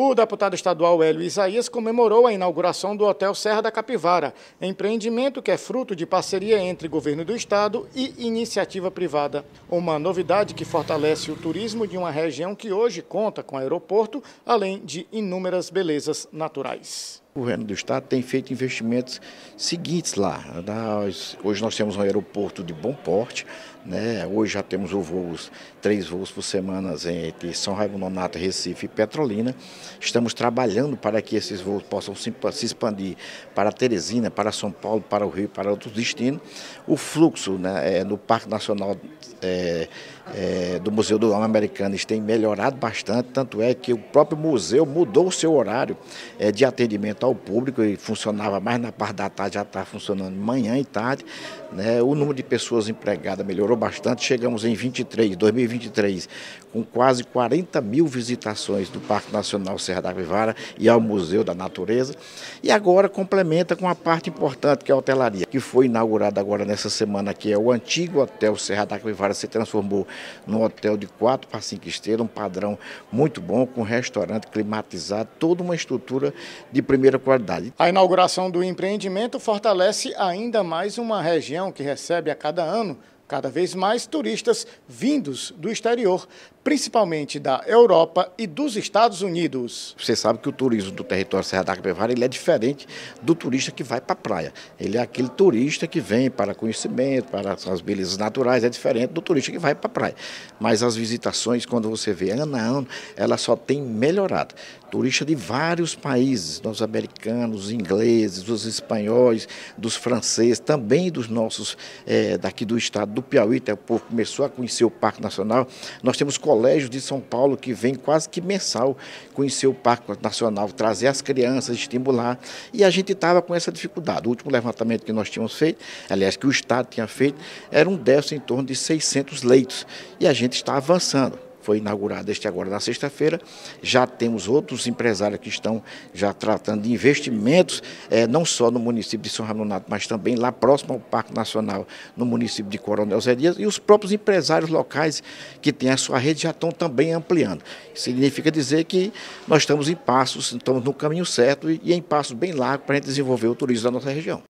O deputado estadual Hélio Isaías comemorou a inauguração do Hotel Serra da Capivara, empreendimento que é fruto de parceria entre governo do estado e iniciativa privada. Uma novidade que fortalece o turismo de uma região que hoje conta com aeroporto, além de inúmeras belezas naturais. O governo do estado tem feito investimentos seguintes lá. Hoje nós temos um aeroporto de bom porte, né? hoje já temos voos, três voos por semana entre São Raimundo Nonato, Recife e Petrolina. Estamos trabalhando para que esses voos possam se, expandir para Teresina, para São Paulo, para o Rio, para outros destinos. O fluxo né, é, no Parque Nacional é, é, do Museu do Homem Americano tem melhorado bastante, tanto é que o próprio museu mudou o seu horário é, de atendimento ao público e funcionava mais na parte da tarde, já está funcionando manhã e tarde. Né? O número de pessoas empregadas melhorou bastante, chegamos em 23, 2023, com quase 40 mil visitações do Parque Nacional Serra da Capivara e ao Museu da Natureza. E agora complementa com a parte importante que é a hotelaria, que foi inaugurada agora nessa semana, que é o antigo Hotel Serra da Capivara, se transformou num hotel de 4 para 5 estrelas, um padrão muito bom, com restaurante climatizado, toda uma estrutura de primeira qualidade. A inauguração do empreendimento fortalece ainda mais uma região que recebe a cada ano cada vez mais turistas vindos do exterior, principalmente da Europa e dos Estados Unidos. Você sabe que o turismo do território Serra da Capivara ele é diferente do turista que vai para a praia. Ele é aquele turista que vem para conhecimento, para as belezas naturais, é diferente do turista que vai para a praia. Mas as visitações, quando você vê ano a ano, ela só tem melhorado. Turista de vários países, dos americanos, ingleses, dos espanhóis, dos franceses, também dos nossos é, daqui do estado do Piauí, o povo começou a conhecer o Parque Nacional. Nós temos colégios de São Paulo que vêm quase que mensal conhecer o Parque Nacional, trazer as crianças, estimular. E a gente estava com essa dificuldade. O último levantamento que nós tínhamos feito, aliás, que o Estado tinha feito, era um déficit em torno de 600 leitos. E a gente está avançando foi inaugurado este agora na sexta-feira. Já temos outros empresários que estão já tratando de investimentos, é, não só no município de São Ramonato, mas também lá próximo ao Parque Nacional, no município de Coronel Zé Dias, e os próprios empresários locais que têm a sua rede já estão também ampliando. Significa dizer que nós estamos em passos, estamos no caminho certo e, e em passos bem largos para a gente desenvolver o turismo da nossa região.